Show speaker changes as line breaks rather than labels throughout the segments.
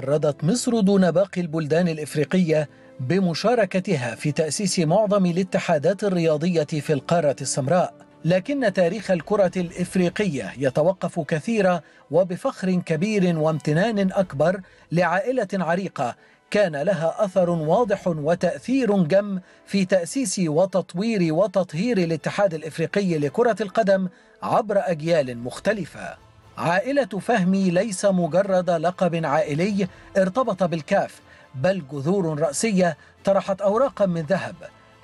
تفردت مصر دون باقي البلدان الإفريقية بمشاركتها في تأسيس معظم الاتحادات الرياضية في القارة السمراء. لكن تاريخ الكرة الإفريقية يتوقف كثيرا وبفخر كبير وامتنان أكبر لعائلة عريقة كان لها أثر واضح وتأثير جم في تأسيس وتطوير وتطهير الاتحاد الإفريقي لكرة القدم عبر أجيال مختلفة. عائلة فهمي ليس مجرد لقب عائلي ارتبط بالكاف بل جذور رأسية طرحت أوراقا من ذهب.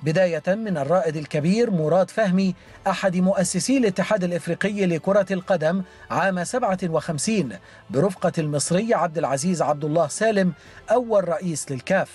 بداية من الرائد الكبير مراد فهمي أحد مؤسسي الاتحاد الإفريقي لكرة القدم عام 57 برفقة المصري عبد العزيز عبد الله سالم أول رئيس للكاف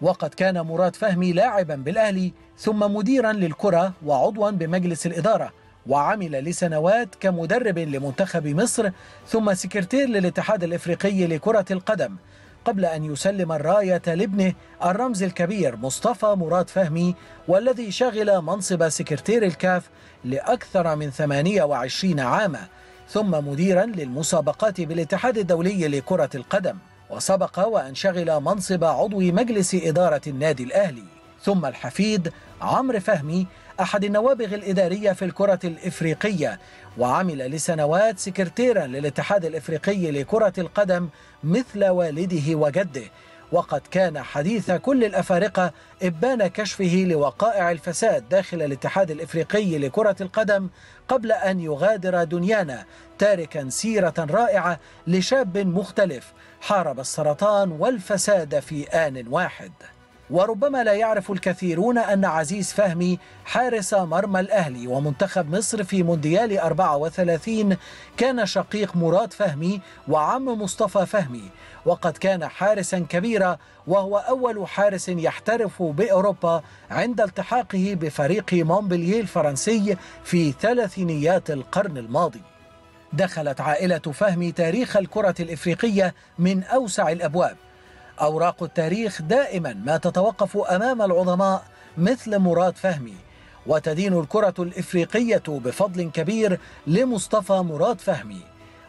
وقد كان مراد فهمي لاعبا بالأهلي ثم مديرا للكرة وعضوا بمجلس الإدارة. وعمل لسنوات كمدرب لمنتخب مصر ثم سكرتير للاتحاد الإفريقي لكرة القدم قبل أن يسلم الراية لابنه الرمز الكبير مصطفى مراد فهمي والذي شغل منصب سكرتير الكاف لأكثر من 28 عاما ثم مديرا للمسابقات بالاتحاد الدولي لكرة القدم. وسبق وأن شغل منصب عضو مجلس إدارة النادي الأهلي. ثم الحفيد عمرو فهمي أحد النوابغ الإدارية في الكرة الإفريقية وعمل لسنوات سكرتيرا للاتحاد الإفريقي لكرة القدم مثل والده وجده. وقد كان حديث كل الأفارقة إبان كشفه لوقائع الفساد داخل الاتحاد الإفريقي لكرة القدم قبل أن يغادر دنيانا تاركا سيرة رائعة لشاب مختلف حارب السرطان والفساد في آن واحد. وربما لا يعرف الكثيرون أن عزيز فهمي حارس مرمى الأهلي ومنتخب مصر في مونديال 34 كان شقيق مراد فهمي وعم مصطفى فهمي. وقد كان حارسا كبيرا وهو أول حارس يحترف بأوروبا عند التحاقه بفريق مونبلييه الفرنسي في ثلاثينيات القرن الماضي. دخلت عائلة فهمي تاريخ الكرة الإفريقية من أوسع الأبواب. أوراق التاريخ دائما ما تتوقف أمام العظماء مثل مراد فهمي وتدين الكرة الإفريقية بفضل كبير لمصطفى مراد فهمي.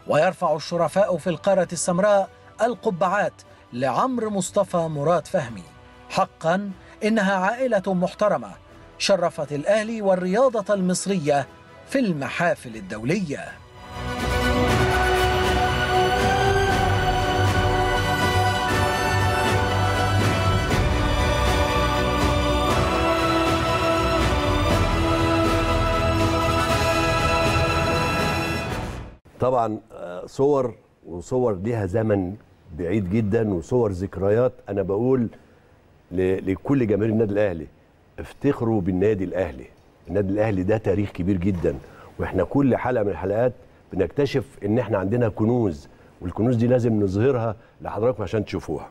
ويرفع الشرفاء في القارة السمراء القبعات لعمر مصطفى مراد فهمي. حقا إنها عائلة محترمة شرفت الأهلي والرياضة المصرية في المحافل الدولية.
طبعا آه، صور وصور ليها زمن بعيد جدا وصور ذكريات أنا بقول لكل جماهير النادي الأهلي. افتخروا بالنادي الأهلي. النادي الأهلي ده تاريخ كبير جدا وإحنا كل حلقة من الحلقات بنكتشف إن إحنا عندنا كنوز والكنوز دي لازم نظهرها لحضراتكم عشان تشوفوها.